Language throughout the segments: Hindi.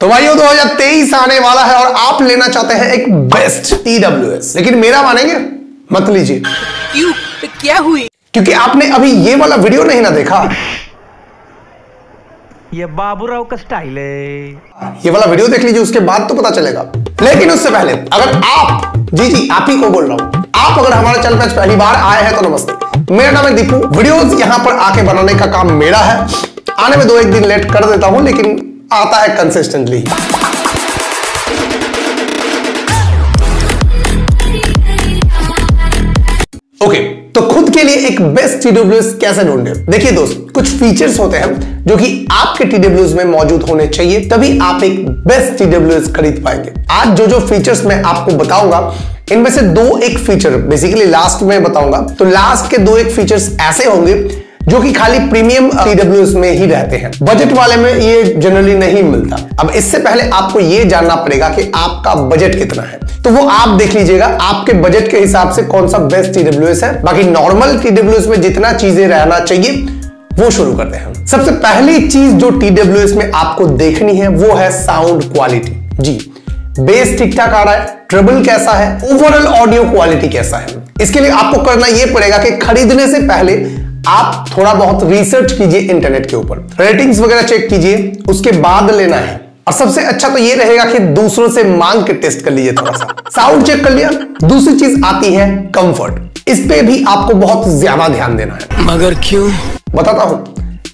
तो भाइयों 2023 आने वाला है और आप लेना चाहते हैं एक बेस्ट टीडब्ल्यूएस लेकिन मेरा मानेंगे? मत लीजिए। क्यों? क्या हुई? क्योंकि आपने अभी ये वाला वीडियो नहीं ना देखा। ये बाबूराव का स्टाइल है। ये वाला वीडियो देख लीजिए उसके बाद तो पता चलेगा। लेकिन उससे पहले अगर आप जी जी आप ही को बोल रहा हूँ। आप अगर हमारे चैनल पर पहली बार आए हैं तो नमस्ते। मेरा नाम है दीपू। वीडियोस यहाँ पर आके बनाने का काम मेरा है। आने में दो एक दिन लेट कर देता हूँ लेकिन आता है कंसिस्टेंटली ओके तो खुद के लिए एक बेस्ट टीडब्ल्यूएस कैसे ढूंढे? देखिए दोस्त, कुछ फीचर्स होते हैं जो कि आपके टीडब्ल्यूएस में मौजूद होने चाहिए, तभी आप एक बेस्ट टीडब्ल्यूएस खरीद पाएँगे। आज जो जो फीचर्स मैं आपको बताऊँगा, इनमें से दो एक फीचर बेसिकली लास्ट में बताऊँगा। तो लास्ट के दो एक फीचर्स ऐसे होंगे जो कि खाली प्रीमियम टीडब्ल्यू में ही रहते हैं। बजट वाले में ये जनरली नहीं मिलता। अब इससे पहले आपको ये जानना पड़ेगा कि आपका बजट कितना है। तो वो आप देख लीजिएगा, आपके बजट के हिसाब से कौन सा बेस्ट टीडब्ल्यू है। बाकी नॉर्मल टीडब्ल्यू में जितना चीज़ें रहना चाहिए, वो शुरू करते हैं सबसे पहली चीज़ जो टीडब्ल्यू में आपको देखनी है, वो है साउंड क्वालिटी जी बेस ठीक ठाक आ रहा है ट्रिबल कैसा है ओवरऑल ऑडियो क्वालिटी कैसा है। इसके लिए आपको करना यह पड़ेगा कि खरीदने से पहले आप थोड़ा बहुत रिसर्च कीजिए इंटरनेट के ऊपर। रेटिंग्स वगैरह चेक कीजिए उसके बाद लेना है। और सबसे अच्छा तो ये रहेगा कि दूसरों से मांग के टेस्ट कर लीजिए थोड़ा सा। साउंड चेक कर लिया दूसरी चीज़ आती है कंफर्ट इस पे भी आपको बहुत ज़्यादा ध्यान देना है। मगर क्यों? बताता हूँ।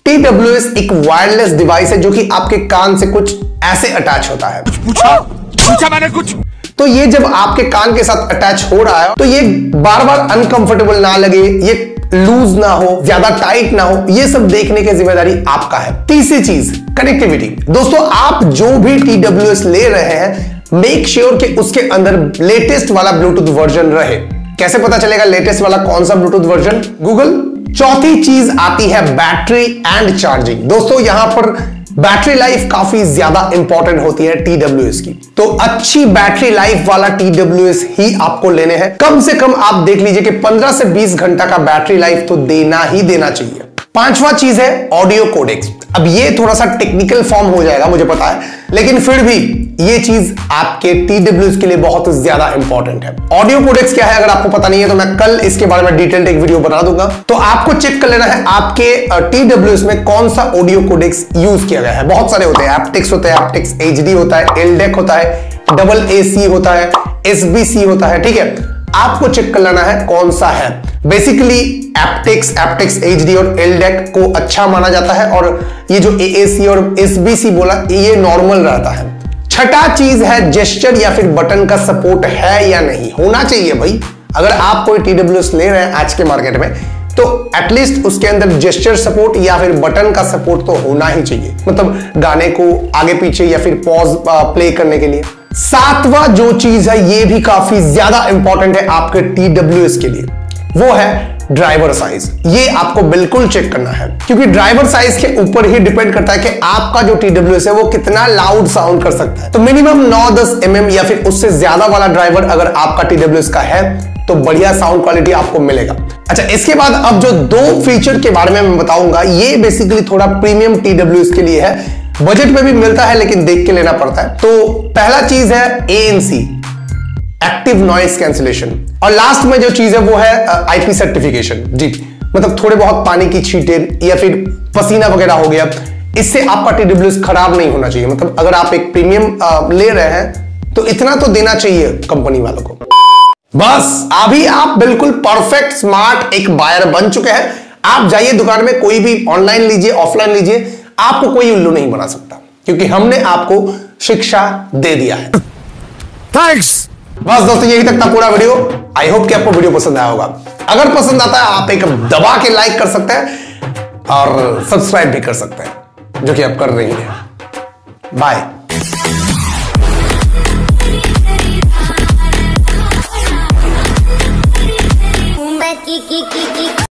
TWS एक वायरलेस डिवाइस है जो कि आपके कान से कुछ ऐसे अटैच होता है। पूछा? पूछा मैंने कुछ। तो ये जब आपके कान के साथ अटैच हो रहा है तो ये बार बार अनकंफर्टेबल ना लगे ये लूज ना हो, ज़्यादा टाइट ना हो, ये सब देखने की ज़िम्मेदारी आपका है। तीसरी चीज़ कनेक्टिविटी दोस्तों, आप जो भी टीडब्ल्यूएस ले रहे हैं मेक श्योर sure कि उसके अंदर लेटेस्ट वाला ब्लूटूथ वर्जन रहे। कैसे पता चलेगा लेटेस्ट वाला कौन सा ब्लूटूथ वर्जन गूगल चौथी चीज़ आती है बैटरी एंड चार्जिंग दोस्तों, यहाँ पर बैटरी लाइफ काफ़ी ज़्यादा इंपॉर्टेंट होती है टीडब्ल्यू की। तो अच्छी बैटरी लाइफ वाला टीडब्ल्यू ही आपको लेने हैं। कम से कम आप देख लीजिए कि 15 से 20 घंटा का बैटरी लाइफ तो देना ही देना चाहिए। पांचवा चीज़ है ऑडियो कोडेक्स अब ये थोड़ा सा टेक्निकल फॉर्म हो जाएगा, मुझे पता है। लेकिन फिर भी ये चीज़ आपके टीडब्ल्यू के लिए बहुत ज़्यादा इंपॉर्टेंट है। ऑडियो कोडेक्स क्या है, अगर आपको पता नहीं है तो मैं कल इसके बारे में डिटेल्ड एक वीडियो बना दूँगा। तो आपको चेक कर लेना है, आपके टीडब्ल्यू में कौन सा ऑडियो कोडेक्स यूज़ किया गया है। बहुत सारे होते हैं एप्टिक्स होते हैं एप्टिक्स एच होता है एलडेक होता है डबल एसी होता है एसबीसी होता है, ठीक है? आपको चेक कर लेना है कौन सा है। बेसिकली एप्टिक्स एप्टिक्स एच और एलडेक को अच्छा माना जाता है और ये जो ए और एसबीसी बोला, ये नॉर्मल रहता है। छठा चीज़ है जेस्टर या फिर बटन का सपोर्ट है या नहीं? होना चाहिए भाई। अगर आप कोई टीडब्ल्यू ले रहे हैं आज के मार्केट में तो एटलीस्ट उसके अंदर जेस्टर सपोर्ट या फिर बटन का सपोर्ट तो होना ही चाहिए। मतलब गाने को आगे पीछे या फिर पॉज प्ले करने के लिए। सातवां जो चीज़ है, ये भी काफ़ी ज़्यादा इंपॉर्टेंट है आपके टीडब्ल्यू के लिए। वो है ड्राइवर साइज़ ये आपको बिल्कुल चेक करना है। क्योंकि ड्राइवर साइज़ के ऊपर ही डिपेंड करता है कि आपका जो टीडब्ल्यू है, वो कितना लाउड साउंड कर सकता है। तो मिनिमम 9-10 एम mm या फिर उससे ज़्यादा वाला ड्राइवर अगर आपका टीडब्ल्यू का है तो बढ़िया साउंड क्वालिटी आपको मिलेगा। अच्छा इसके बाद अब जो दो फीचर के बारे में मैं बताऊँगा, ये बेसिकली थोड़ा प्रीमियम टीडब्ल्यू के लिए है। बजट में भी मिलता है, लेकिन देख के लेना पड़ता है। तो पहला चीज़ है एएनसी एक्टिव नॉइस कैंसिलेशन और लास्ट में जो चीज़ है, वो है आईपी सर्टिफिकेशन जी मतलब थोड़े बहुत पानी की छीटें या फिर पसीना वगैरह हो गया, इससे आपका टीडब्ल्यू खराब नहीं होना चाहिए। मतलब अगर आप एक प्रीमियम ले रहे हैं तो इतना तो देना चाहिए कंपनी वालों को। बस, अभी आप बिल्कुल परफेक्ट स्मार्ट एक बायर बन चुके हैं। आप जाइए दुकान में, कोई भी ऑनलाइन लीजिए ऑफलाइन लीजिए आपको कोई उल्लू नहीं बना सकता क्योंकि हमने आपको शिक्षा दे दिया है। थैंक्स बस दोस्तों यही तक था पूरा वीडियो। आई होप कि आपको वीडियो पसंद आया होगा। अगर पसंद आता है आप एक दबा के लाइक कर सकते हैं और सब्सक्राइब भी कर सकते हैं जो कि आप कर रही हैं। बाय.